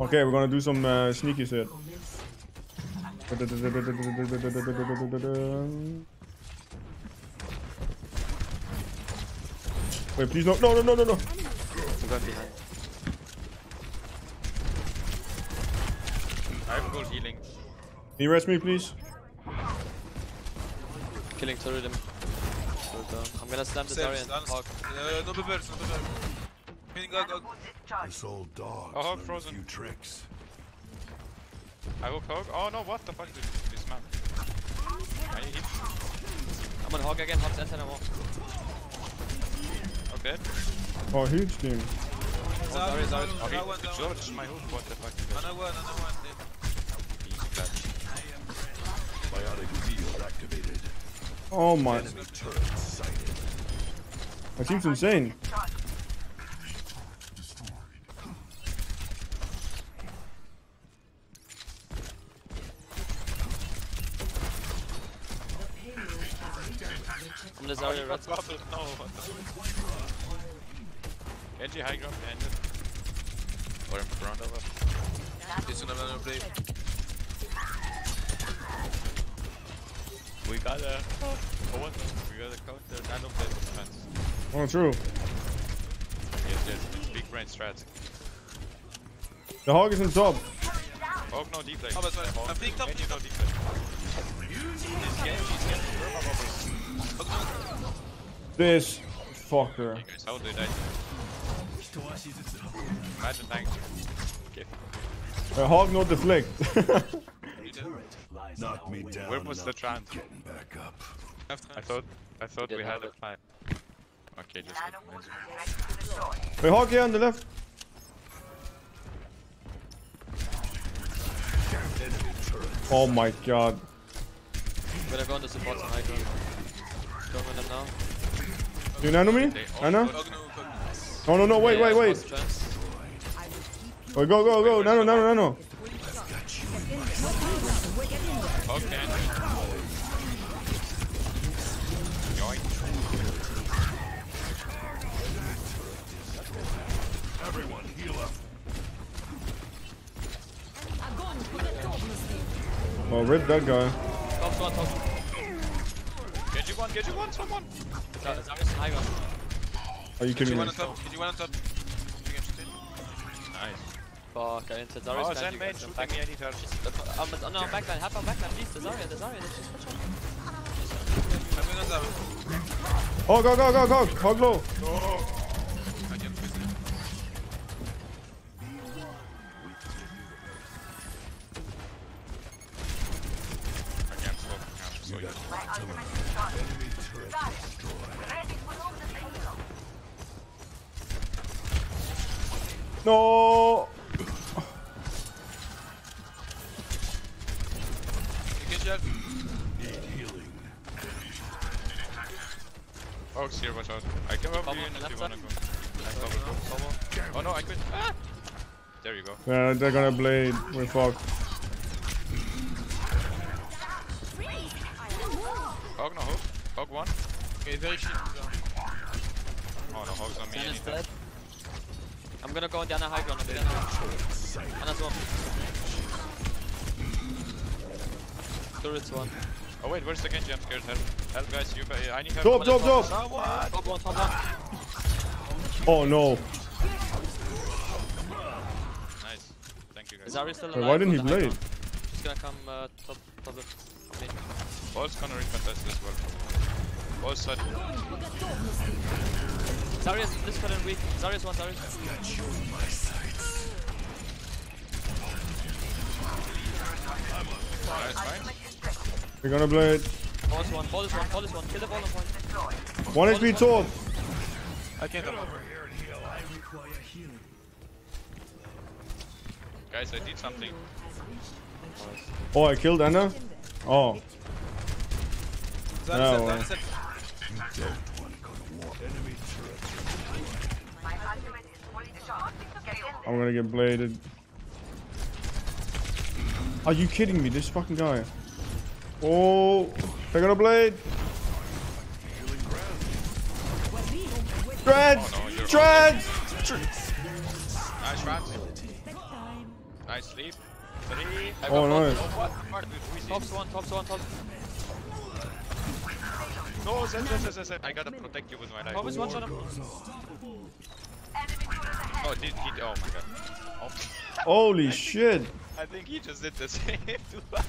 Okay, we're gonna do some uh, sneaky shit. Wait, please no, no, no, no, no, no. I'm behind. I have full healing. Can you rest me, please? Killing turret him. I'm gonna slam the Stairs, Zarya down. and hog. Uh, no beavers, no beavers. Go, go. This old dog. Oh, Hog frozen. A few tricks. I hook hog. Oh no, what the fuck is this map? I need him. I'm on hog again. Hog's antenna wall. Okay. Oh, huge team. Oh, sorry, sorry. Oh, Another he one, another one. my hook. What the fuck is that? Another one, another one. yeah. Easy clutch. Biotic field activated. Oh my, Enemy turret sighted. my team's insane. I'm the Oh, Zarya red. got. No, what? Genji high ground ended. Or in front of us. This one, another play. We got a. Oh, what? We got a counter nano plate defense. Oh, true. Yes, yes. It's big brain strat. The hog is on top. Oh, no deep lane. Oh, but sorry. Oh, I'm picking up, Genji, no deep lane. This Genji is getting perma bubbles. This fucker. Hey guys, how did I Imagine tank. Okay. The hog not deflect. Knock me down. Where was the I'll trant? Getting back up. I thought I thought we had have a it. plan. Okay, just get Wait, hog here on the left. Oh my god. I'm go on the support some now. You nano me? Ana? No. No, no, wait, wait, wait. Wait, go, go, go. Nano, nano, nano. Okay. Oh, rip that guy. Top top. Get you one, get you one, someone! Zar- Zarya's high ground. Are you Get you kidding one me? on top. Get you one on top. You can shoot it. Nice. Fuck, I entered Zarya's Oh, behind Zen you main guys. I'm shooting back. me, I need help. Uh, I'm on our backline, help our backline, please. The Zarya, the Zarya, let's just watch out. I'm going on Zara. Oh, go, go, go, go. Hog low. I No. You can help. Need healing. Hogs here, watch out. I can help Cover you in if you wanna go. Nice cover, go, cover. Oh no, I quit. Ah! There you go. Yeah, they're gonna blade. We're fucked. Hog, no hook. Hog one. Okay, very shit. Oh no, hog's on me. Zen anytime. dead. I'm gonna go on the other high ground. Again. Ana's one. Turret's one. Oh wait, where's the Genji? I'm scared. Help. Help guys, you I need help. Top, top, top. Top one, top one. Oh no. Nice. Thank you guys. Zarya's still Wait, alive. why didn't he the high blade? He's gonna come uh, top, top left. on me. Ball's gonna recontest as well. Ball side. Zarya's this cut and weak. Zarya's one, Zarya's Got you in my sights. Nice, fine. We're gonna blade. Ball is one, ball is one, ball is one. Kill the ball on point. One HP top. I can't help. Guys, I did something. Oh, I killed Ana. Oh. Zara, Yeah, Zara, well. Zara. Don't want to go to war. Enemy turret. I'm gonna get bladed. Are you kidding me? This fucking guy. Oh, they're gonna blade. Dreads! Oh, no, you're Dreads! Nice rat. Nice sleep. Three. I Oh, got both. nice. What the fuck, dude? Who is he? Tops one, tops one. No, Zed, Zed, Zed, Zed, Zed. I gotta protect you with my life. Top one shot him. Oh, did he? Oh my god. Oh, Holy shit. I think he just did the same. to us.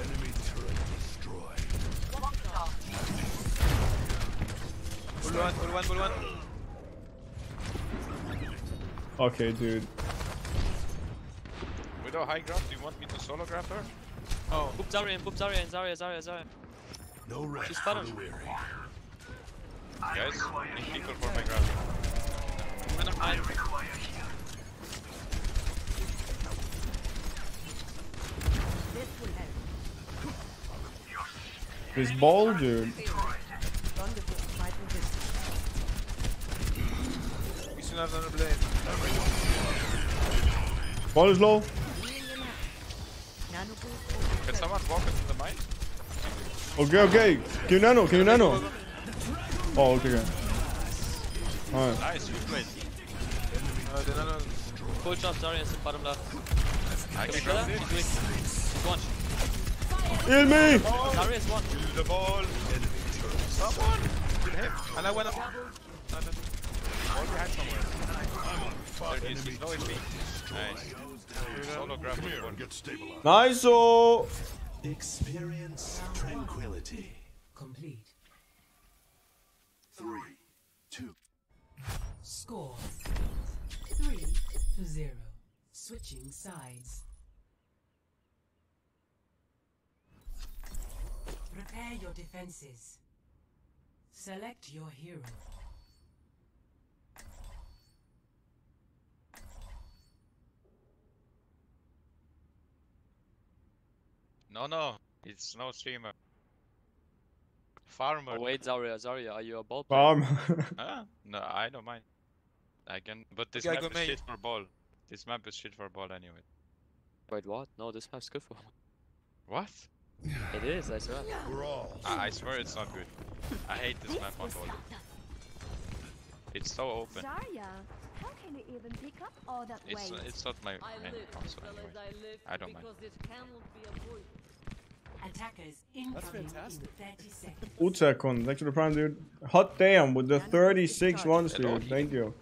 Enemy turret destroyed. Bull one, bull one, bull one. Okay, dude. Widow high ground, do you want me to solo grab her? Oh, Boop Zarya, boop Zarya, Zarya, Zarya, Zarya. No rest She's for the weary. Guys, need people for my grab. I'm gonna hide. This ball, dude. we soon have another blade. Ball is low. Can someone walk into the mine? Okay, okay. Can you nano? Can you nano? Oh, okay, okay. Alright. Nice, you played. Uh, the nano. Full shot, Zarya is in bottom left. I Can can we kill grab it. He's weak. He's one. Heal me! Zarya is one. The ball. Someone! Kill him. And I went up. Ball behind somewhere. There he is, he's low HP. Nice. Solo grab Come here and get stabilized. Nice, oh! Experience tranquility. Complete. Three, two. Score. Three to zero. Switching sides. Prepare your defenses. Select your hero. No, no. It's no streamer. Farmer. Oh wait, Zarya, Zarya, are you a ball player? Farm. Huh? Ah, no, I don't mind. I can, but this Okay, map is main. shit for ball. This map is shit for ball anyway. Wait, what? No, this map's good for him. What? It is, I swear. We're all. I, I swear it's not good. I hate this map on ball. It's so open. Zarya, how can you even pick up all that It's weight? it's not my I main live, console fellas, anyway. I live. I don't mind. Because it cannot be. Attackers in 30 seconds. Utakon, thanks for the prime, dude. Hot damn with the 36 months, dude. Thank you.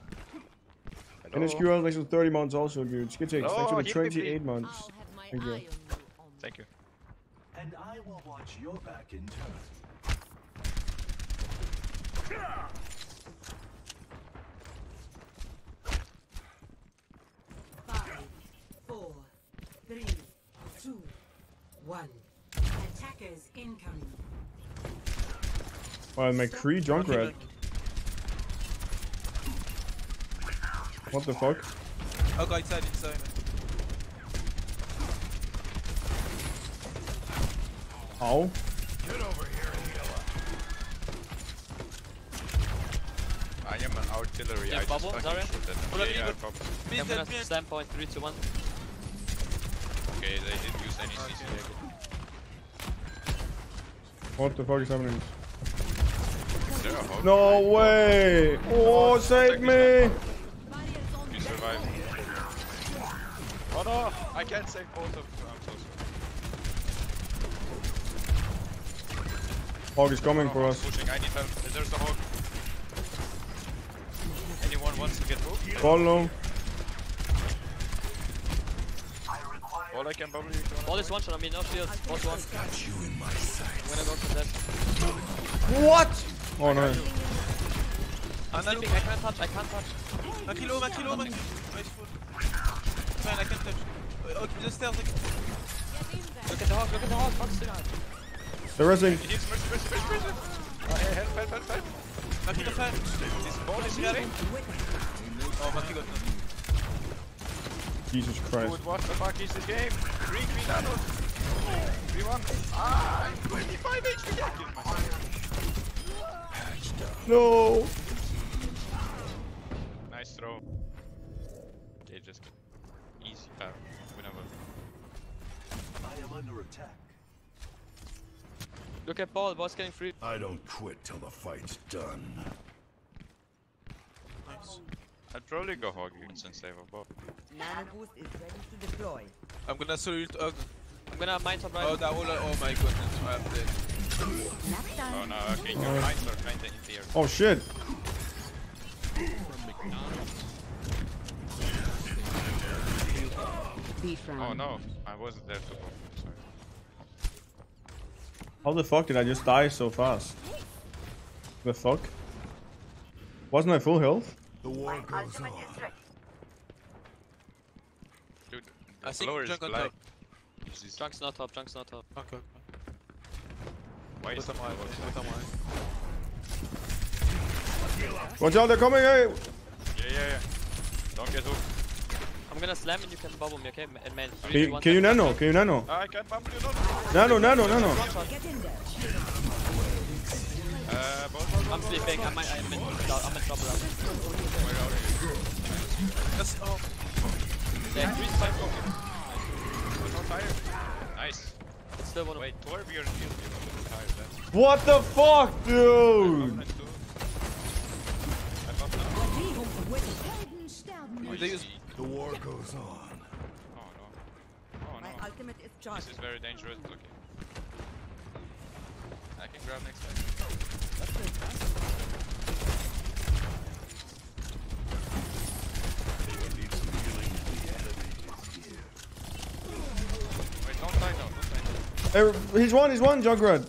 Hello? NSQL, thanks for 30 months also, dude. Skitix, thanks for the 28 months. I'll have my Thank you. you. Thank you. And I will watch your back in turn. Five, four, three, two, one. Attackers incoming. Well, McCree Junkrat. What the fuck? Oh, go inside, inside. Ow. Get over here, healer. I am an artillery. Yeah, I bubble, fucking Zarya? shoot at them. Yeah, yeah, I'm gonna mid, mid. point 3 to 1. Okay, they didn't use any CC. What the fuck is happening? Is there a hog? No way! Oh, save me! You survived. Oh no! I can't save both of them. I'm so sorry. Hog is coming for Oh, us. Pushing, I need help. There's hog. Anyone wants to get hooked? Follow. All I can bubble you. if you wanna Ball is one shot, I mean, no shield. Ball's one. Got you in my sights. I'm gonna go for that. What? Oh no. And then Sleeping, I can't touch, I can't touch. Ma kilo, ma kilo, ma kilo. Foot. Man, I can't touch. Oh, Okay, just stealth. Look at the hog, look at the hog, fuck's it out. They're resting. He's mercy, mercy, mercy, mercy. Oh, hey, help, help, help, help. Ma kilo fan. This ball is healing. Oh, ma kilo. Jesus Christ. Dude, what the fuck is this game? Three green nanos. Three one. Ah, I'm 25 HP. I killed myself. No! Nice throw. Okay, just easy. Uh, winnable. I am under attack. Look at ball, ball's getting free. I don't quit till the fight's done. Nice. I'd probably go Hog since they were both. Nano boost is ready to deploy. I'm gonna solo ult I'm gonna mine top right. Oh, that all. Oh my goodness, I'm dead. Oh no, okay, your lines are kinda in there. Oh shit. Oh no, I wasn't there to go. Sorry. How the fuck did I just die so fast? The fuck? Wasn't I full health? The war goes on. Dude, I the think floor is junk on black. top. This is- Junk's not top, Junk's not top. Okay. Why is the Bottom right, floor bottom right. Watch out, they're coming! Hey! Yeah, yeah, yeah. Don't get hooked. I'm gonna slam and you can bubble me, okay? And man, Can you, can you nano? Can you nano? I can't bump you, no. Nano, nano, nano. Get in there. I'm sleeping, I'm, I'm, in, I'm in trouble. Where are you? That's, oh. Yeah, three five You're not tired? Nice. It's still one Wait, Torbjorn killed you. I'm tired. What the fuck, dude? Up and two. I'm up now. Helden sterben They nicht. The war goes on. Oh no. Oh My ultimate is charged. This is very dangerous. Okay. I can grab next time. Anyone needs some healing? The enemy is here. Wait, don't die now. Don't die now. Hey, he's one, he's one, Junkrat.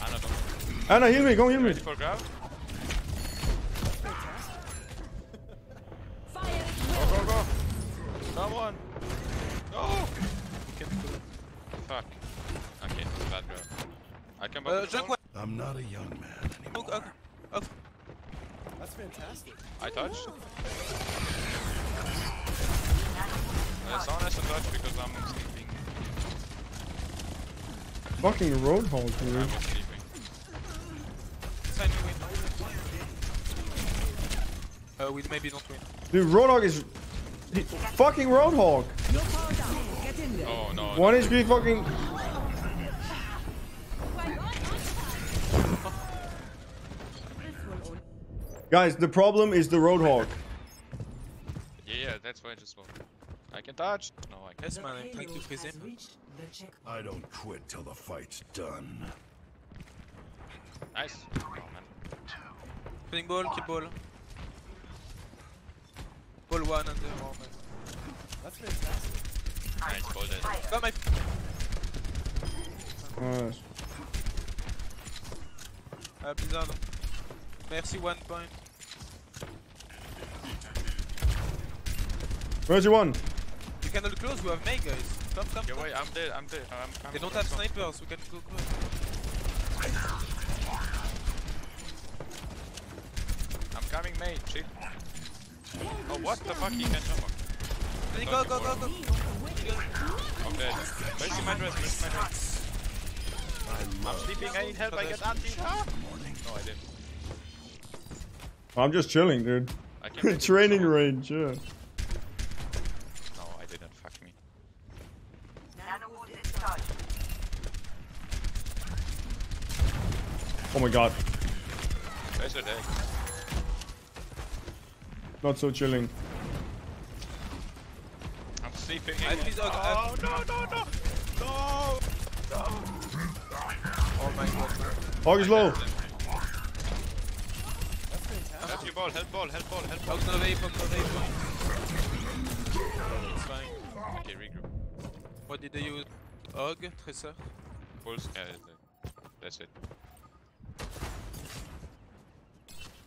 Ana, don't. Ah, Ana, heal me, go heal me. Ready for grab? Go, go, go! Someone! No! Fuck. Okay, bad grab. I can uh, bubble junk I'm not a young man anymore. Hook, hook, hook. I touched. Uh, someone has to touch because I'm sleeping. Fucking Roadhog, I dude. was sleeping. Sign. Uh, we maybe don't win. Dude, Roadhog is... He, fucking Roadhog! No power down. Get in there. Oh no. One HP fucking... Guys, the problem is the Roadhog. Yeah, yeah, that's why I just woke. I can touch. No, I can't. Yes, The man, I'm trying to freeze him. reached the checkpoint. I don't quit till the fight's done. Nice. Oh man. Spinning ball, keep ball. Ball one and the oh, man. Nice, ball dead. Got my. Nice. Uh, Blizzard. Merci, one point. Where's your one? You can all close, we have Mei, guys. Come, come, Yeah, wait, I'm dead, I'm dead. I'm coming. They don't have snipers, we can go close. I'm coming, mate. Chill. Oh, what the fuck? He can't jump on. Then go, go, go, go. I'm dead. Where's my dress? Where's my dress? I'm sleeping. I need help. I get anti. Ah! No, I didn't. I'm just chilling, dude. I can maybe Training someone- range, yeah. No, I didn't. Fuck me. Oh my god. Where's the deck? Not so chilling. I'm sleeping. I again. please, Oh no no no no! No! Oh my god. Hog is low. Help your ball. Help ball. Help ball. Help ball. Hog's no vape, Hog's no vape. It's fine. Okay, regroup. What did they use? Hog, Tracer. Pulse. Yeah, that's it.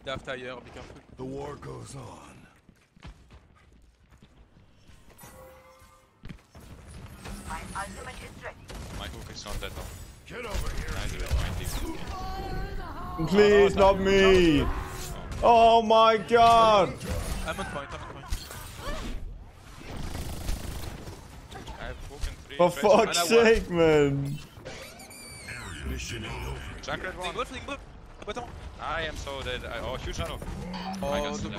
They have tire, be careful. The war goes on. My hook is not that long. Get over here. Neither is my team. Please, not me. Oh my god. I'm on point, I'm on point. I have hook and three. For fuck's sake, man. Mission ain't over. Junkrat Fling one. ball, fling ball. Bottom. I am so dead. I, oh, huge nano. Oh, I got the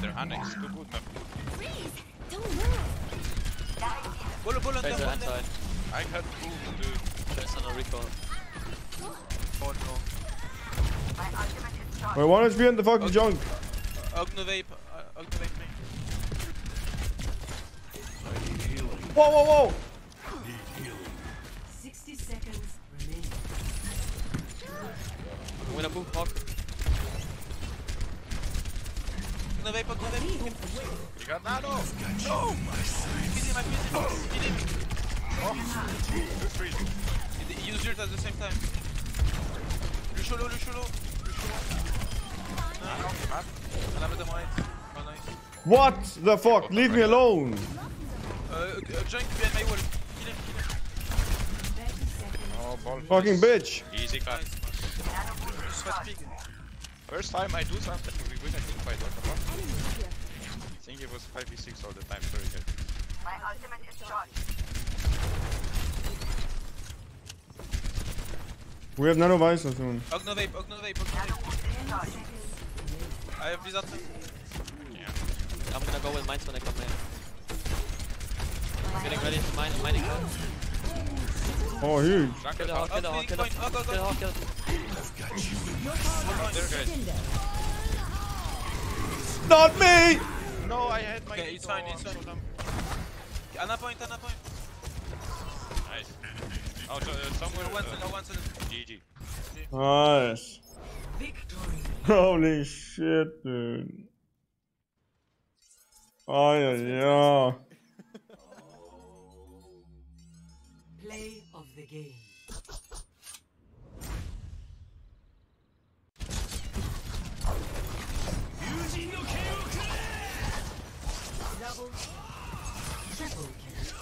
They're annex. Too good, man. Don't move. Ball, ball under, Tracer one and there. side. I had proof, dude. Tracer no recall. Oh no. Wait, one HP in the fucking junk. Ognovape, uh, Ognovape me. I need. Whoa, whoa, whoa! Need healing. 60 seconds remaining. I'm gonna move Hawk. Ognovape, Ognovape. You got nano! Kill him, I kill him. Kill him. Two freezing. He- Use ult at the same time. Lucio low, Lucio low. Lucio low. No. Another white. Oh, nice. What the fuck? Leave me alone! Uh, uh, joint behind my wall. Kill him, kill him. Oh, ball. Fucking bitch! Easy cut. Nice, man. Sweat pig. First time I do something, we win a team fight. What the fuck? I think it was 5v6 all the time. Sorry, guys. We have nano visor soon. Ognovape, Ognovape, Ognovape. I have Blizzard. I'm gonna go with mines when I come in. I'm Getting ready to mine, mining Hawk. Oh, huge. Jungle Kill the. Hawk, kill the Hawk, kill the Point, go, go. kill the Hawk, There, guys. Not me! No, I had my. Okay, it's fine, it's fine. Ana point, Ana point. Nice. Oh, so, uh, somewhere. One uh, center, one center. GG. Nice. Victory. Holy shit, dude. Oh, yeah, yeah. Play of the game. Double. Triple kill.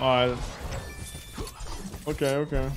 Alright. Okay, okay.